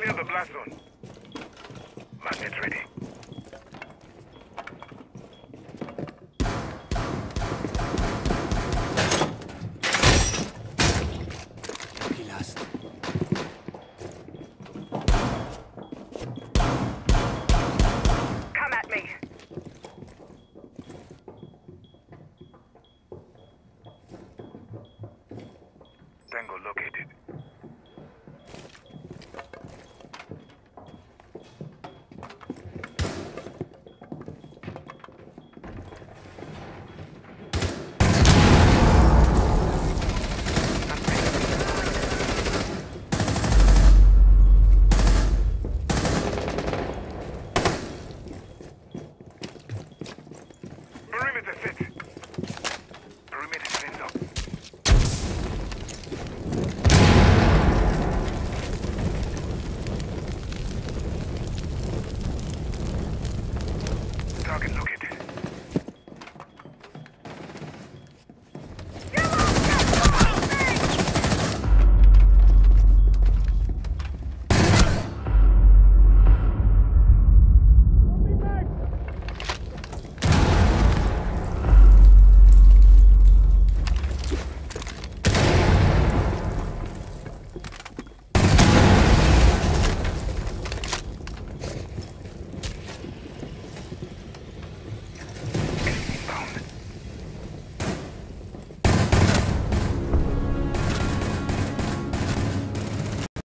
Clear the blast zone. Magnet ready. Tango located.